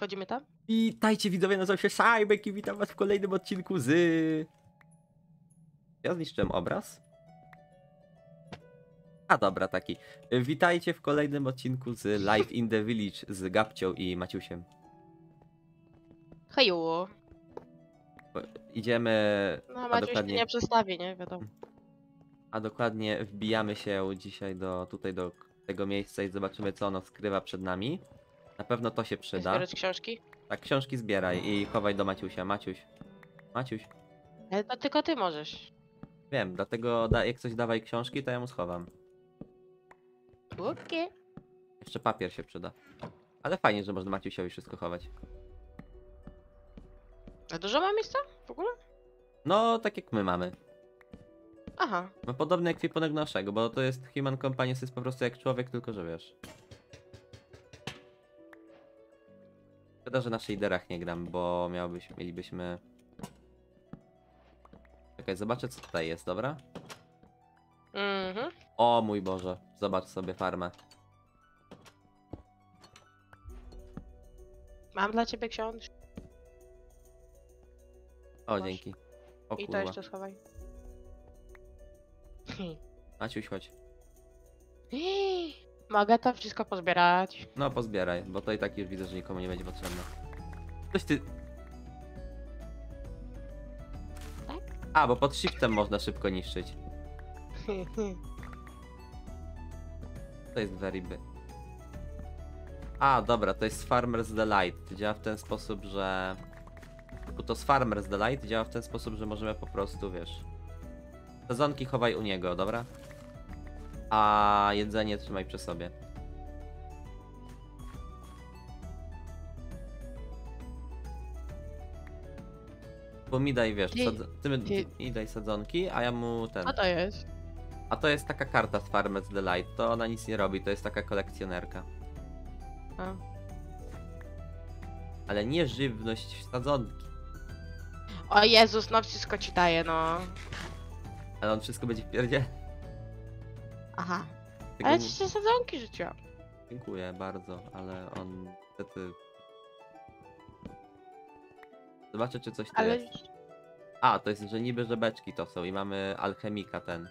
Wchodzimy tam? Witajcie widzowie, nazywam się Szajbek i witam was w kolejnym odcinku z... Ja zniszczyłem obraz? A dobra, taki. Witajcie w kolejnym odcinku z Live in the Village z Gabcią i Maciusiem. Heju. Idziemy, No Maciuś dokładnie, nie przedstawi, nie? Wiadomo. a dokładnie wbijamy się dzisiaj do tutaj do tego miejsca i zobaczymy co ono skrywa przed nami. Na pewno to się przyda. Zbierać książki? Tak, książki zbieraj i chowaj do Maciusia. Maciuś. Maciuś. Ale to tylko ty możesz. Wiem, dlatego da, jak coś dawaj książki, to ja mu schowam. Okej. Jeszcze papier się przyda. Ale fajnie, że można Maciusiowi wszystko chować. A dużo ma miejsca w ogóle? No, tak jak my mamy. Aha. Ma podobny ekwipunek naszego, bo to jest Human Companions jest po prostu jak człowiek, tylko że wiesz. Szkoda, że na shaderach nie gram, bo miałbyś, mielibyśmy... Czekaj, zobaczę co tutaj jest, dobra? Mhm. O mój Boże, zobacz sobie farmę. Mam dla ciebie książki. O, Masz. dzięki. O I to kurwa. jeszcze schowaj. Maciuś, chodź. Mogę to wszystko pozbierać. No, pozbieraj, bo to i tak już widzę, że nikomu nie będzie potrzebne. Coś ty... Tak? A, bo pod shiftem można szybko niszczyć. To jest very. A, dobra, to jest Farmer's Delight. To działa w ten sposób, że... Bo to z Farmer's Delight działa w ten sposób, że możemy po prostu, wiesz... Sezonki chowaj u niego, dobra? A jedzenie trzymaj przy sobie. Bo mi daj, wiesz, sadz... ty, mi- daj sadzonki, a ja mu ten... Co to jest? A to jest taka karta z Farmer's Delight, to ona nic nie robi, to jest taka kolekcjonerka. A. Ale nie żywność sadzonki. O Jezus, no wszystko ci daje, no. Ale on wszystko będzie w pierdzie. Aha. Tego Ale mu- ci się sadzonki życia. Dziękuję bardzo, ale on niestety... Zobaczę, czy coś tu Ale... jest. A, to jest, że niby żebeczki to są i mamy alchemika ten.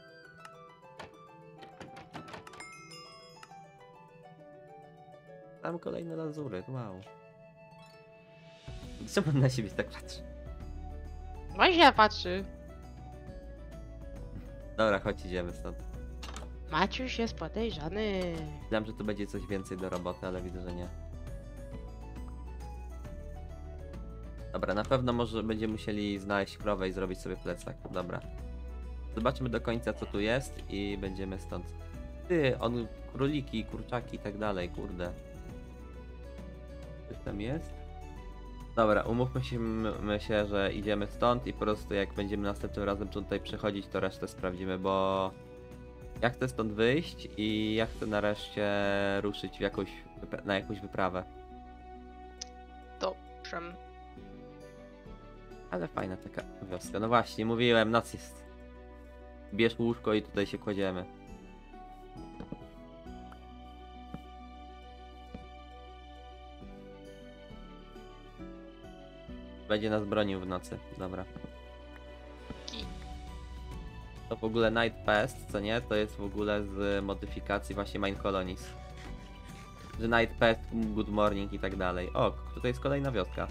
Tam kolejne lazury, wow. Czemu on na siebie tak patrzy? No się patrzy. Dobra, chodź idziemy stąd. Maciuś jest podejrzany. Myślałem, że tu będzie coś więcej do roboty, ale widzę, że nie. Dobra, na pewno może będziemy musieli znaleźć krowę i zrobić sobie plecak. Dobra. Zobaczmy do końca co tu jest i będziemy stąd. Ty, on króliki, kurczaki i tak dalej, kurde. Coś tam jest? Dobra, umówmy się, się, że idziemy stąd i po prostu jak będziemy następnym razem tutaj przechodzić, to resztę sprawdzimy, bo ja chcę stąd wyjść i ja chcę nareszcie ruszyć w jakąś, na jakąś wyprawę. Dobrze. Ale fajna taka wioska. No właśnie, mówiłem, noc jest. Bierz łóżko i tutaj się kładziemy. Będzie nas bronił w nocy, dobra. To w ogóle Night Pest, co nie? To jest w ogóle z modyfikacji właśnie Mine Colonies. Że Night Pest, Good Morning i tak dalej. O, tutaj jest kolejna wioska.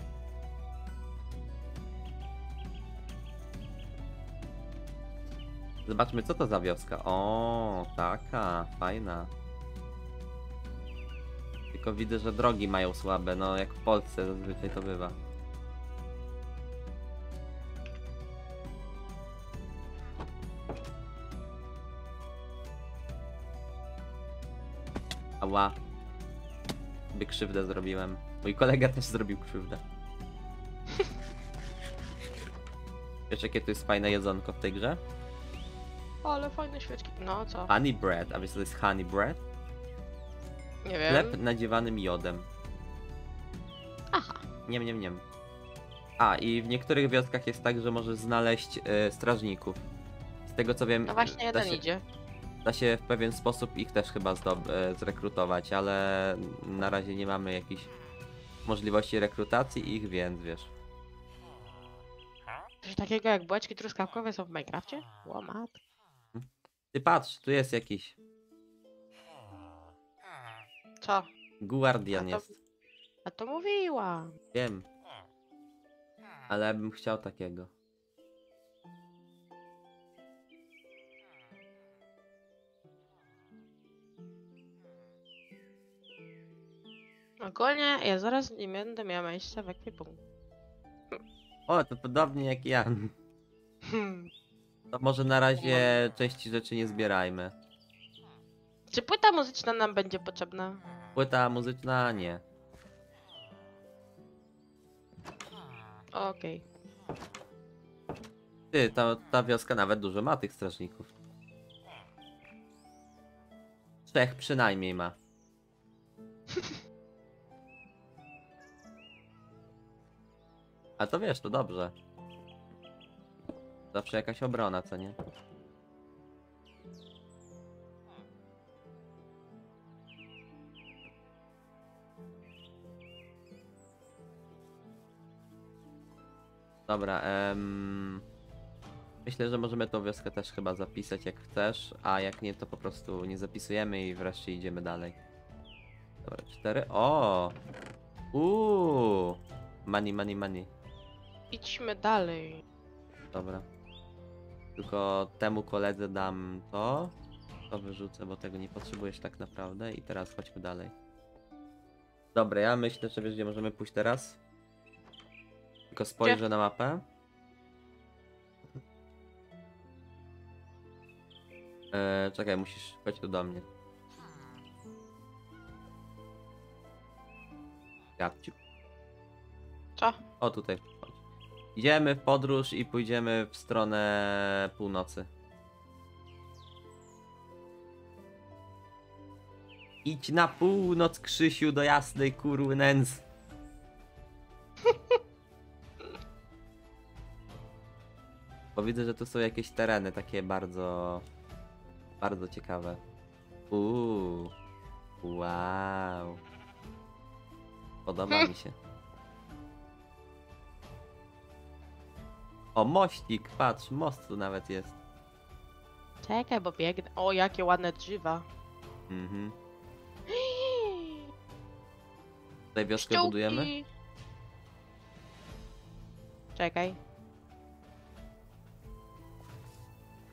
Zobaczmy, co to za wioska. O, taka, fajna. Tylko widzę, że drogi mają słabe, no jak w Polsce zazwyczaj to bywa. Ała. By krzywdę zrobiłem. Mój kolega też zrobił krzywdę. Wiesz jakie to jest fajne jedzonko w tej grze? Ale fajne świeczki. No co? Honey bread, a wiesz co to jest honey bread? Nie wiem. Chleb nadziewany miodem. Aha. Niem, niem, niem. A, i w niektórych wioskach jest tak, że możesz znaleźć e, strażników. Z tego co wiem, No właśnie jeden się, idzie. Da się w pewien sposób ich też chyba e, zrekrutować, ale na razie nie mamy jakichś możliwości rekrutacji ich, więc wiesz. Coś takiego jak bułeczki truskawkowe są w Minecrafcie? Łomat. Ty patrz, tu jest jakiś Co? Guardian A to- jest. A to mówiłam. Wiem. Ale ja bym chciał takiego. Ogólnie ja zaraz nie będę miała miejsca w ekwipunku. O, to podobnie jak ja. Hmm. To może na razie części rzeczy nie zbierajmy. Czy płyta muzyczna nam będzie potrzebna? Płyta muzyczna nie. Okej. Ty, ta, ta wioska nawet dużo ma tych strażników. Trzech przynajmniej ma. A to wiesz, to dobrze. Zawsze jakaś obrona, co nie? Dobra, em... myślę, że możemy tą wioskę też chyba zapisać jak chcesz, a jak nie, to po prostu nie zapisujemy i wreszcie idziemy dalej. Dobra, cztery. O! Uuu! Money, money, money. Idźmy dalej. Dobra. Tylko temu koledze dam to. To wyrzucę, bo tego nie potrzebujesz tak naprawdę. I teraz chodźmy dalej. Dobra, ja myślę, że wiesz gdzie możemy pójść teraz? Tylko spojrzę na mapę. Eee, czekaj, musisz chodź tu do mnie. Gabciu. Co? O, tutaj. Idziemy w podróż i pójdziemy w stronę północy. Idź na północ, Krzysiu, do jasnej kurły nędz. Bo widzę, że tu są jakieś tereny takie bardzo... Bardzo ciekawe. Uuu. Wow. Podoba mi się. O, mościk, patrz, most tu nawet jest. Czekaj, bo biegnę. O, jakie ładne drzewa. Mhm. Tutaj wioskę Pszczółki. budujemy? Czekaj.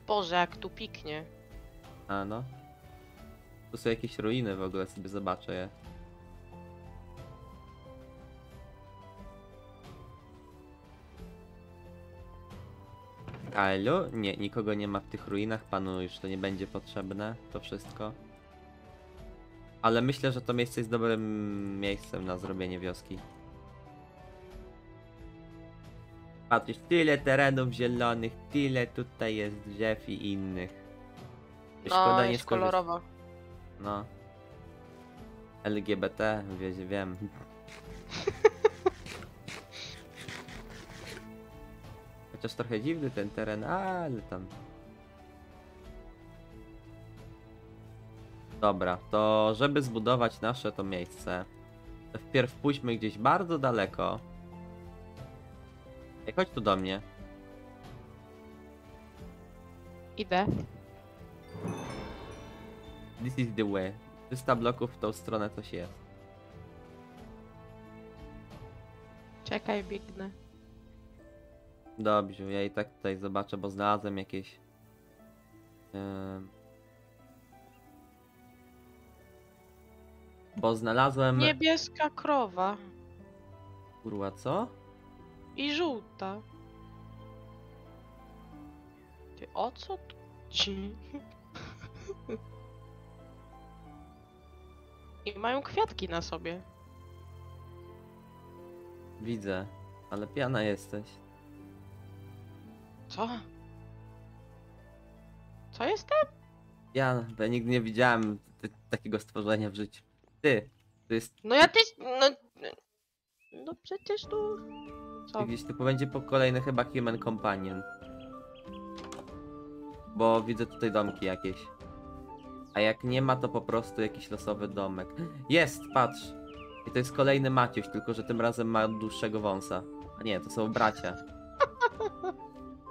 Boże, jak tu piknie. A no. Tu są jakieś ruiny w ogóle, sobie zobaczę je. Halo? Nie, nikogo nie ma w tych ruinach, panu już to nie będzie potrzebne, to wszystko. Ale myślę, że to miejsce jest dobrym miejscem na zrobienie wioski. Patrz, tyle terenów zielonych, tyle tutaj jest drzew i innych. No, jest skorzy- kolorowo. No. LGBT, wiesz, wiem. Chociaż trochę dziwny ten teren, ale tam. Dobra, to żeby zbudować nasze to miejsce, to wpierw pójdźmy gdzieś bardzo daleko. Ej, chodź tu do mnie. Idę. This is the way. 300 bloków w tą stronę coś jest. Czekaj, biegnę. Dobrze, ja i tak tutaj zobaczę, bo znalazłem jakieś. Bo znalazłem. Niebieska krowa. Kurwa, co? I żółta. Ty, o co tu ci? I mają kwiatki na sobie. Widzę, ale piana jesteś. Co? Co jest Ja, bo ja nigdy nie widziałem takiego stworzenia w życiu. Ty, to jest. No ja też. No, no przecież tu. Co? Gdzieś tu będzie po kolejny chyba Human Companion. Bo widzę tutaj domki jakieś. A jak nie ma, to po prostu jakiś losowy domek. Jest, patrz. I to jest kolejny Maciuś, tylko że tym razem ma dłuższego wąsa. A nie, to są bracia.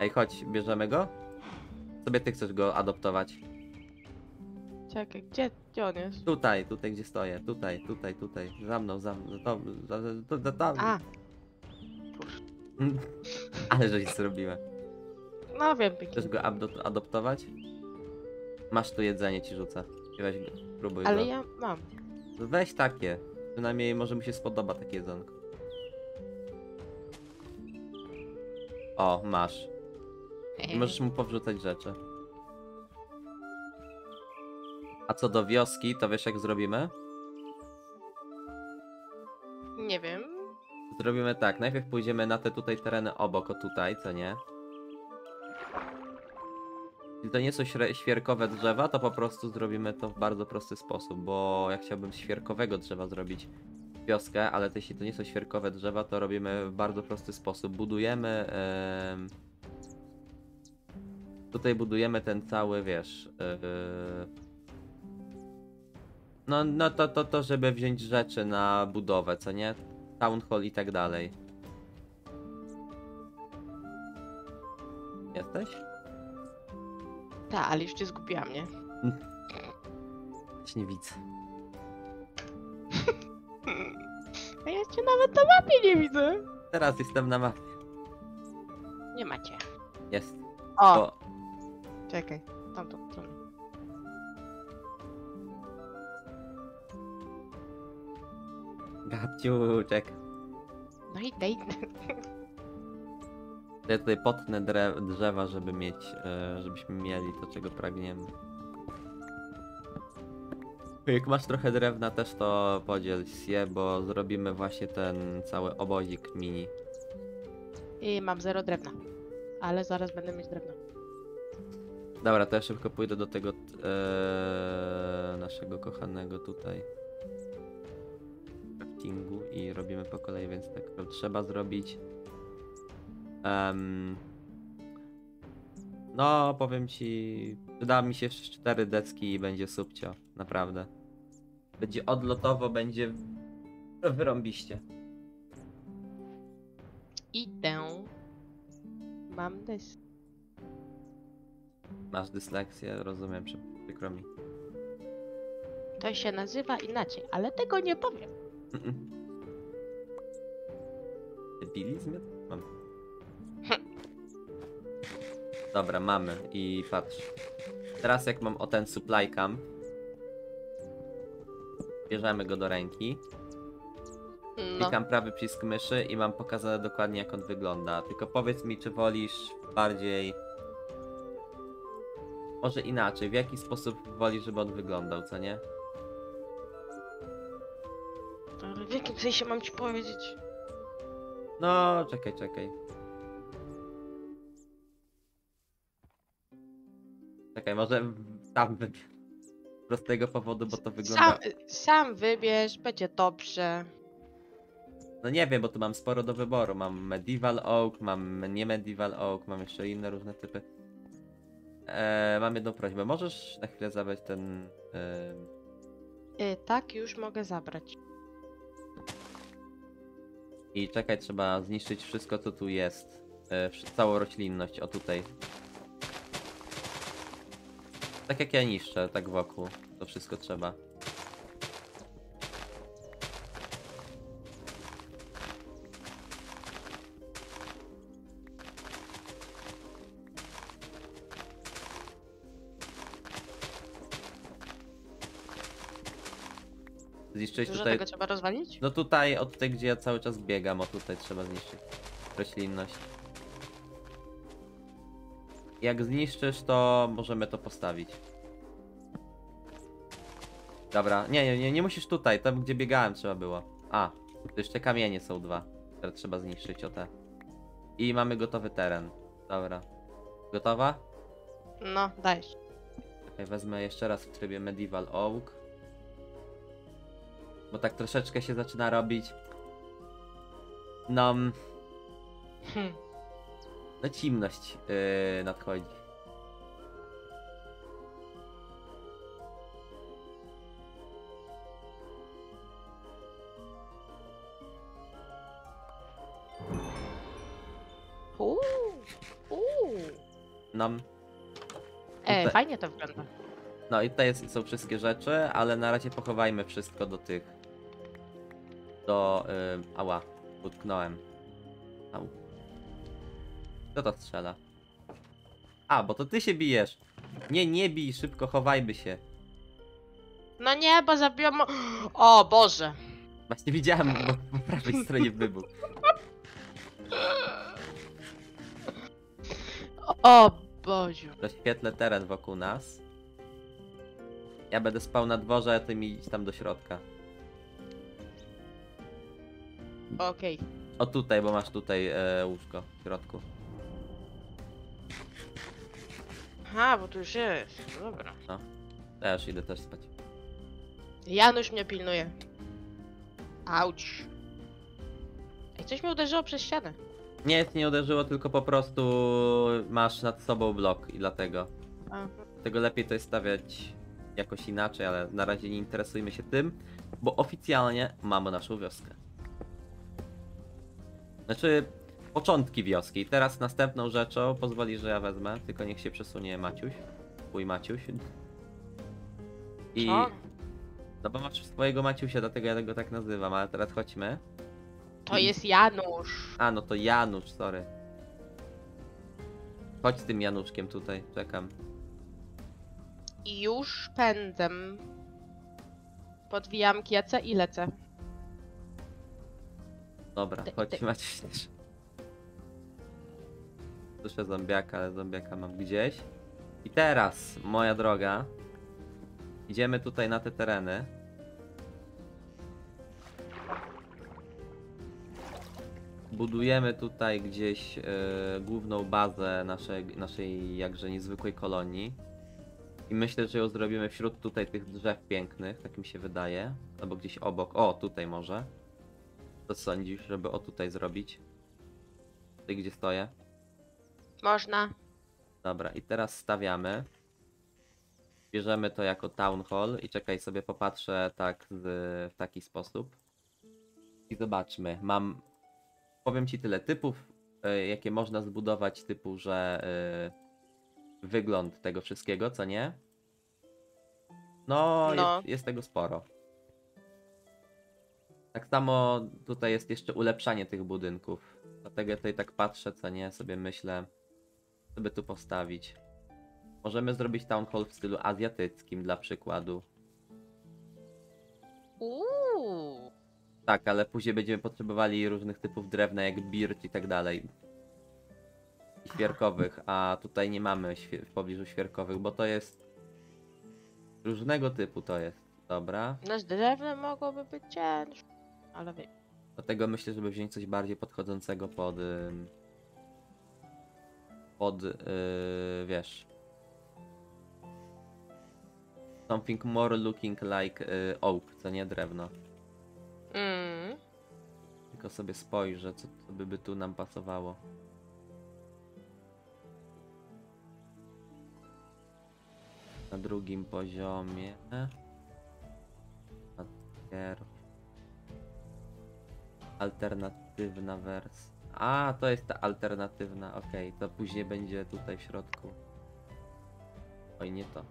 Ej, chodź, bierzemy go? Sobie ty chcesz go adoptować. Czekaj, gdzie, gdzie on jest? Tutaj, tutaj gdzie stoję. Tutaj, tutaj, tutaj. Za mną, za mną. To, za, za, za, za, A, Ale żeś zrobiła. no wiem, pięknie. Chcesz go adop- adoptować? Masz tu jedzenie, ci rzucę. I Weź go, spróbuj Ale go. ja mam. Weź takie. Przynajmniej może mu się spodoba takie jedzonko. O, masz. I możesz mu powrzucać rzeczy. A co do wioski, to wiesz jak zrobimy? Nie wiem. Zrobimy tak, najpierw pójdziemy na te tutaj tereny obok, o tutaj, co nie? Jeśli to nie są świerkowe drzewa, to po prostu zrobimy to w bardzo prosty sposób, bo ja chciałbym z świerkowego drzewa zrobić wioskę, ale jeśli to nie są świerkowe drzewa, to robimy w bardzo prosty sposób. Budujemy... em, Tutaj budujemy ten cały, wiesz... yy, No, no to, to, to, żeby wziąć rzeczy na budowę, co nie? Town hall i tak dalej. Jesteś? Ta, ale już cię zgubiłam, nie? Też nie widzę. A ja cię nawet na mapie nie widzę. Teraz jestem na mapie. Nie macie. Jest. O, Bo czekaj. Tamtą stronę. Gabciuczek. No i dej. Ja tutaj potnę dre- drzewa, żeby mieć, e, żebyśmy mieli to, czego pragniemy. Jak masz trochę drewna też, to podziel się, bo zrobimy właśnie ten cały obozik mini. I mam zero drewna. Ale zaraz będę mieć drewno. Dobra, to ja szybko pójdę do tego e, naszego kochanego tutaj craftingu i robimy po kolei, więc tak to trzeba zrobić. Em, no, powiem ci, przyda mi się cztery decki i będzie subcio, naprawdę. Będzie odlotowo, będzie wyrąbiście. Idę. Mam dys. Masz dysleksję, rozumiem, przy- przykro mi. To się nazywa inaczej, ale tego nie powiem. Debilizm? Mam. Dobra, mamy i patrz. Teraz jak mam o ten supply camp, bierzemy go do ręki, No. klikam prawy przycisk myszy i mam pokazane dokładnie jak on wygląda. Tylko powiedz mi, czy wolisz bardziej... Może inaczej, w jaki sposób wolisz, żeby on wyglądał, co nie? Ale w jakim sensie mam ci powiedzieć? No, czekaj, czekaj. Czekaj, może tam wybierz. Z prostego powodu, bo to wygląda. Sam, sam wybierz, będzie dobrze. No nie wiem, bo tu mam sporo do wyboru. Mam Medieval Oak, mam nie Medieval Oak, mam jeszcze inne różne typy. Eee, mam jedną prośbę. Możesz na chwilę zabrać ten. eee, Y, tak, już mogę zabrać. I czekaj, trzeba zniszczyć wszystko, co tu jest. E, całą roślinność, o tutaj. Tak jak ja niszczę, tak wokół. To wszystko trzeba. Zniszczyć Dużo tutaj. tego trzeba rozwalić? No tutaj, od tutaj gdzie ja cały czas biegam, o tutaj trzeba zniszczyć roślinność. Jak zniszczysz, to możemy to postawić. Dobra, nie, nie, nie, nie musisz tutaj, tam gdzie biegałem trzeba było. A, to jeszcze kamienie są dwa, które trzeba zniszczyć, o te. I mamy gotowy teren. Dobra. Gotowa? No, dajesz. Czekaj, wezmę jeszcze raz w trybie Medieval Oak bo tak troszeczkę się zaczyna robić. No. Mm, hmm. No ciemność yy, nadchodzi. Uuu, uuu. No. E, fajnie to wygląda. No i tutaj są wszystkie rzeczy, ale na razie pochowajmy wszystko do tych do. Y, ała, utknąłem. Au. Kto to strzela? A, bo to ty się bijesz. Nie, nie bij, szybko chowajmy się. No nie, bo zabiłam... O Boże. Właśnie widziałem, bo po prawej stronie wybuch. O Boziu. Doświetlę teren wokół nas. Ja będę spał na dworze, a ty mi idź tam do środka. Okej. O tutaj, bo masz tutaj e, łóżko w środku. Aha, bo tu już jest. No Dobra. Ja już idę też spać. Janusz mnie pilnuje. Auć. Ej, coś mi uderzyło przez ścianę. Nie, nie uderzyło, tylko po prostu masz nad sobą blok i dlatego. Aha. Dlatego lepiej to jest stawiać jakoś inaczej, ale na razie nie interesujmy się tym, bo oficjalnie mamy naszą wioskę. Znaczy, początki wioski. Teraz następną rzeczą, pozwoli, że ja wezmę, tylko niech się przesunie Maciuś. Twój Maciuś. I... Co? No bo masz swojego Maciusia, dlatego ja go tak nazywam, ale teraz chodźmy. To jest Janusz. A, no to Janusz, sorry. Chodź z tym Januszkiem tutaj, czekam. I już pędzę. Podwijam kiece i lecę. Dobra, chodź Maciuś też. Słyszę zombiaka, ale zombiaka mam gdzieś. I teraz, moja droga, idziemy tutaj na te tereny. Budujemy tutaj gdzieś e, główną bazę naszej, naszej jakże niezwykłej kolonii. I myślę, że ją zrobimy wśród tutaj tych drzew pięknych, tak mi się wydaje. Albo gdzieś obok. O, tutaj może. Co sądzisz, żeby o tutaj zrobić? Tutaj gdzie stoję? Można. Dobra, i teraz stawiamy. Bierzemy to jako town hall i czekaj sobie popatrzę tak z, w taki sposób. I zobaczmy. Mam. Powiem ci tyle typów, y, jakie można zbudować, typu, że y, wygląd tego wszystkiego, co nie? No, No. Jest, jest tego sporo. Tak samo tutaj jest jeszcze ulepszanie tych budynków. Dlatego ja tutaj tak patrzę, co nie, sobie myślę, żeby tu postawić. Możemy zrobić town hall w stylu azjatyckim dla przykładu. Uuu. Tak, ale później będziemy potrzebowali różnych typów drewna, jak birch i tak dalej. I świerkowych, a tutaj nie mamy w pobliżu świerkowych, bo to jest różnego typu to jest. Dobra. No z drewnem mogłoby być ciężko. Ale wie. Dlatego myślę, żeby wziąć coś bardziej podchodzącego pod. ym, pod. Yy, wiesz. Something more looking like yy, oak, co nie drewno. Mm. Tylko sobie spojrzę, co, co by, by tu nam pasowało. Na drugim poziomie. Adger. Alternatywna wersja. A, to jest ta alternatywna. Okej, to później będzie tutaj w środku. Oj, nie to.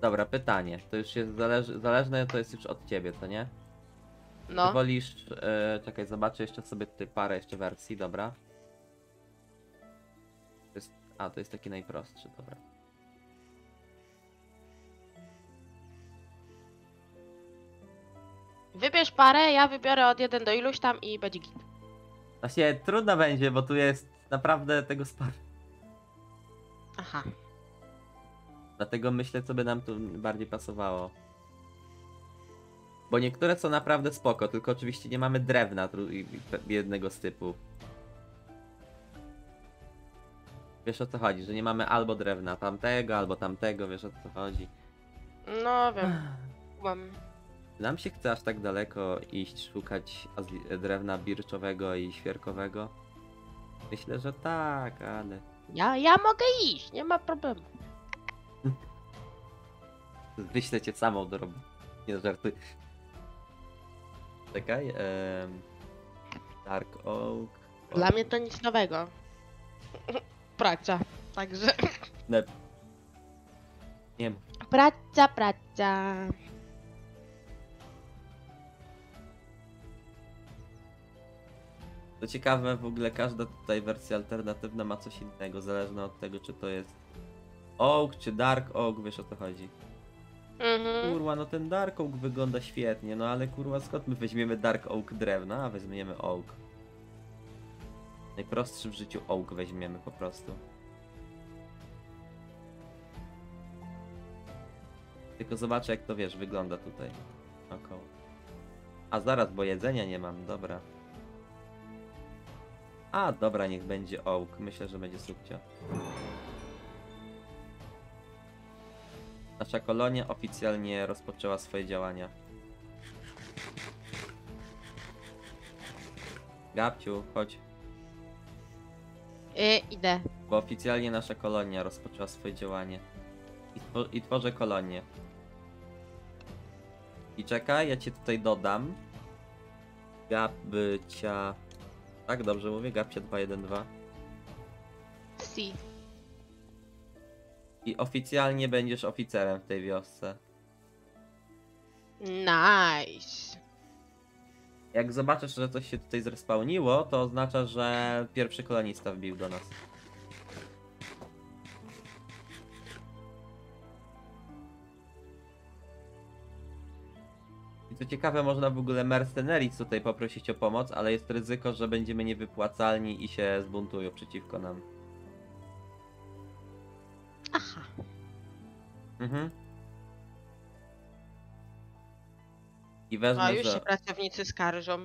Dobra, pytanie. To już jest zależ zależne, to jest już od ciebie, co nie? No. Wolisz, e, czekaj, zobaczę jeszcze sobie tutaj parę jeszcze wersji, dobra. To jest, a, to jest taki najprostszy, dobra. Wybierz parę, ja wybiorę od 1 do iluś tam i będzie git. Właśnie trudno będzie, bo tu jest naprawdę tego sporo. Aha. Dlatego myślę, co by nam tu bardziej pasowało. Bo niektóre są naprawdę spoko, tylko oczywiście nie mamy drewna jednego z typu. Wiesz o co chodzi, że nie mamy albo drewna tamtego, albo tamtego, wiesz o co chodzi. No wiem. Mam. Nam się chce aż tak daleko iść, szukać drewna birczowego i świerkowego? Myślę, że tak, ale Ja, ja mogę iść, nie ma problemu. wyślę cię samą do roboty. Nie żartuj. Czekaj. em, Dark Oak. Dla mnie to nic nowego. praca. Także. Nie. Praca, praca. To ciekawe, w ogóle każda tutaj wersja alternatywna ma coś innego, zależne od tego, czy to jest Oak, czy Dark Oak, wiesz o co chodzi. Mhm. Kurwa, no ten Dark Oak wygląda świetnie, no ale kurwa, skąd my weźmiemy Dark Oak drewna, a weźmiemy Oak. Najprostszy w życiu Oak weźmiemy po prostu. Tylko zobaczę jak to wiesz, wygląda tutaj. Około. A zaraz, bo jedzenia nie mam, dobra. A, dobra, niech będzie Oak. Myślę, że będzie subcio. Nasza kolonia oficjalnie rozpoczęła swoje działania. Gabciu, chodź. Y, idę. Bo oficjalnie nasza kolonia rozpoczęła swoje działanie. I, I tworzę kolonię. I czekaj, ja cię tutaj dodam. Gabcia. Tak, dobrze mówię? Gabcia 212. Si. I oficjalnie będziesz oficerem w tej wiosce. Nice. Jak zobaczysz, że coś się tutaj zrespawniło, to oznacza, że pierwszy kolonista wbił do nas. Co ciekawe, można w ogóle mercenaries tutaj poprosić o pomoc, ale jest ryzyko, że będziemy niewypłacalni i się zbuntują przeciwko nam. Aha. Mhm. I wezmę, A już że... się pracownicy skarżą.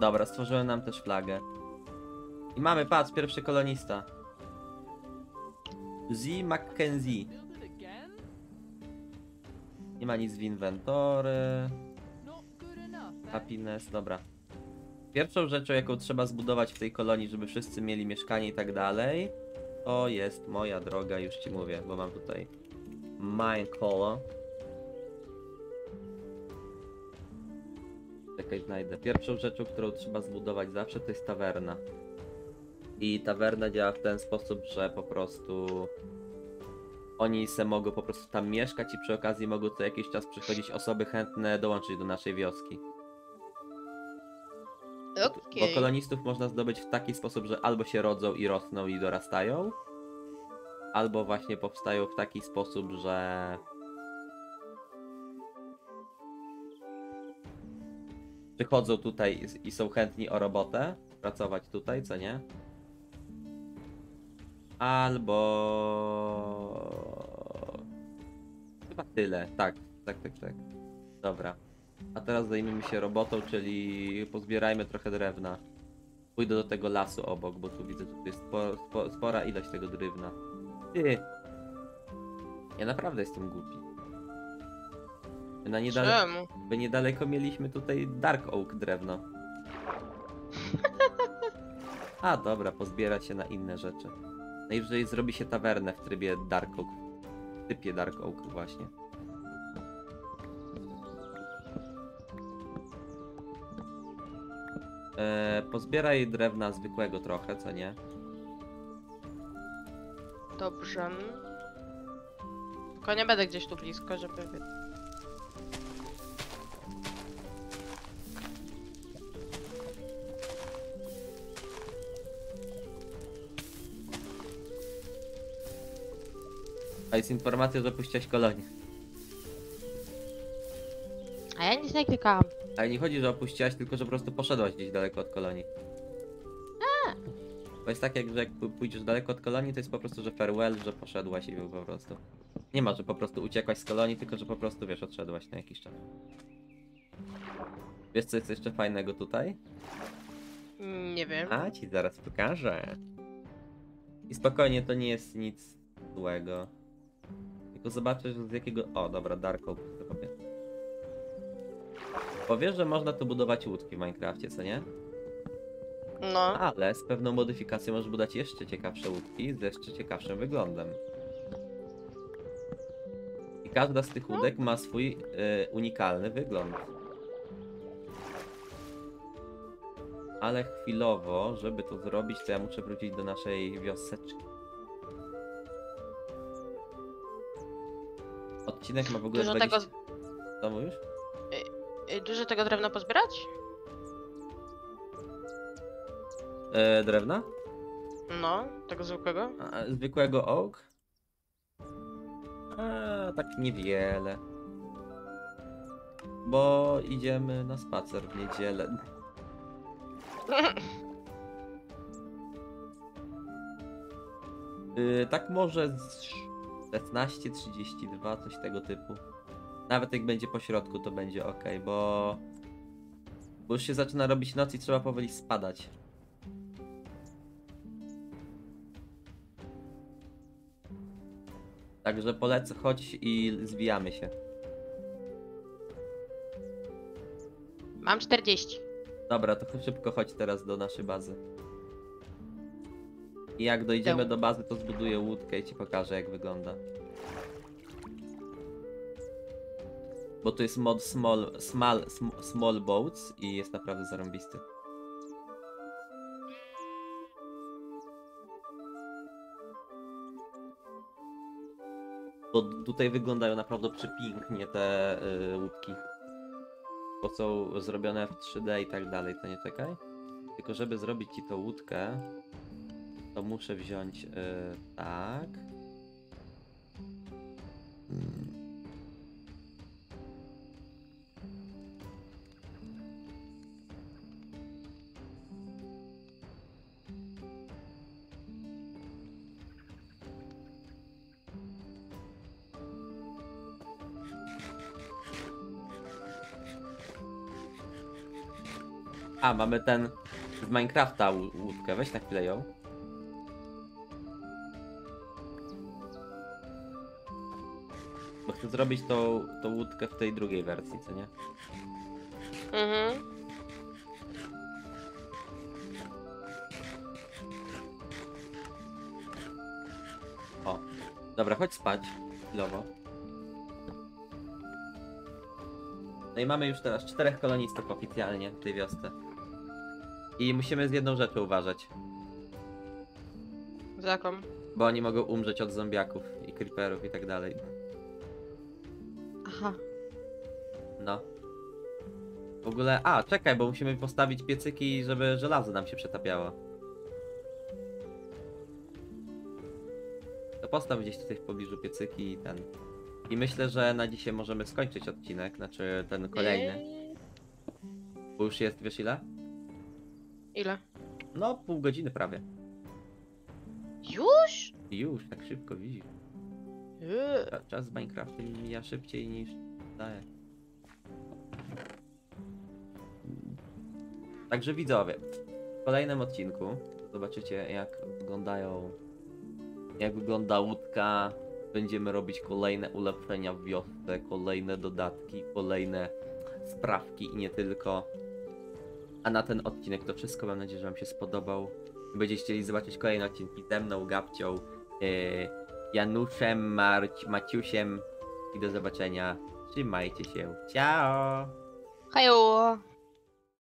Dobra, stworzyłem nam też flagę. I mamy, patrz, pierwszy kolonista. Z Mackenzie. Nie ma nic w inwentory. Happiness, dobra. Pierwszą rzeczą, jaką trzeba zbudować w tej kolonii, żeby wszyscy mieli mieszkanie i tak dalej, to jest moja droga, już ci mówię, bo mam tutaj mine. Czekaj, znajdę. Pierwszą rzeczą, którą trzeba zbudować zawsze, to jest tawerna. I tawerna działa w ten sposób, że po prostu oni se mogą po prostu tam mieszkać i przy okazji mogą co jakiś czas przychodzić osoby chętne dołączyć do naszej wioski. Bo Okej. kolonistów można zdobyć w taki sposób, że albo się rodzą i rosną i dorastają, albo właśnie powstają w taki sposób, że przychodzą tutaj i- są chętni o robotę, pracować tutaj, co nie? Albo chyba tyle. Tak, tak, tak, tak. Dobra. A teraz zajmiemy się robotą, czyli pozbierajmy trochę drewna. Pójdę do tego lasu obok, bo tu widzę, że tu jest spo, spo, spora ilość tego drewna. Ty! Ja naprawdę jestem głupi. My, na niedale... Czemu? My niedaleko mieliśmy tutaj Dark Oak drewno. A dobra, pozbierać się na inne rzeczy. Najwyżej zrobi się tawernę w trybie Dark Oak. W typie Dark Oak właśnie. Eee, pozbieraj drewna zwykłego trochę, co nie? Dobrze. Tylko nie będę gdzieś tu blisko, żeby... A jest informacja, że puściłaś kolonię. A ja nic nie klikałam. Ale nie chodzi, że opuściłaś, tylko że po prostu poszedłaś gdzieś daleko od kolonii. Bo jest tak, jak, że jak pójdziesz daleko od kolonii, to jest po prostu, że farewell, że poszedłaś i po prostu. Nie ma, że po prostu uciekłaś z kolonii, tylko że po prostu, wiesz, odszedłaś na jakiś czas. Wiesz, co jest jeszcze fajnego tutaj? Mm, Nie wiem. A, ci zaraz pokażę. I spokojnie, to nie jest nic złego. Tylko zobaczysz z jakiego... O, dobra, Dark Oak zrobię. Powiesz, że można tu budować łódki w Minecrafcie, co nie? No. Ale z pewną modyfikacją możesz budować jeszcze ciekawsze łódki z jeszcze ciekawszym wyglądem. I każda z tych łódek ma swój e, unikalny wygląd. Ale chwilowo, żeby to zrobić, to ja muszę wrócić do naszej wioseczki. Odcinek ma w ogóle Dużo 20... tego, Co mówisz? y, dużo tego drewna pozbierać? E, drewna? No, tego zwykłego. A, zwykłego oak? A, tak niewiele. Bo idziemy na spacer w niedzielę. Yy, tak może z 16-32, coś tego typu. Nawet jak będzie po środku, to będzie ok, bo... Bo już się zaczyna robić noc i trzeba powoli spadać. Także polecę, chodź i zwijamy się. Mam 40. Dobra, to szybko chodź teraz do naszej bazy. I jak dojdziemy do bazy, to zbuduję łódkę i ci pokażę jak wygląda. Bo to jest mod small, small, sm- small boats i jest naprawdę zarąbisty. Bo tutaj wyglądają naprawdę przepięknie te y, łódki. Bo są zrobione w 3D i tak dalej, to nie czekaj. Tylko żeby zrobić ci tą łódkę, to muszę wziąć y, tak. A, mamy ten z Minecrafta łó- łódkę, weź na chwilę ją. Zrobić tą, tą łódkę w tej drugiej wersji, co nie? Mhm. O. Dobra, chodź spać. Chwilowo. No i mamy już teraz czterech kolonistów oficjalnie w tej wiosce. I musimy z jedną rzeczą uważać. Z jaką? Bo oni mogą umrzeć od zombiaków i creeperów i tak dalej. W ogóle, a czekaj, bo musimy postawić piecyki, żeby żelazo nam się przetapiało. To postaw gdzieś tutaj w pobliżu piecyki i ten. I myślę, że na dzisiaj możemy skończyć odcinek, znaczy ten kolejny. Bo już jest, wiesz ile? Ile? No, pół godziny prawie. Już? Już, tak szybko widzisz. Eee. Cza- Czas z Minecraftem mija szybciej niż daje. Także widzowie, w kolejnym odcinku zobaczycie jak wyglądają jak wygląda łódka. Będziemy robić kolejne ulepszenia w wiosce, kolejne dodatki, kolejne sprawki i nie tylko. A na ten odcinek to wszystko. Mam nadzieję, że Wam się spodobał. Będziecie chcieli zobaczyć kolejne odcinki ze mną, Gabcią, yy, Januszem, Marć, Maciusiem i do zobaczenia. Trzymajcie się. Ciao! Hajo!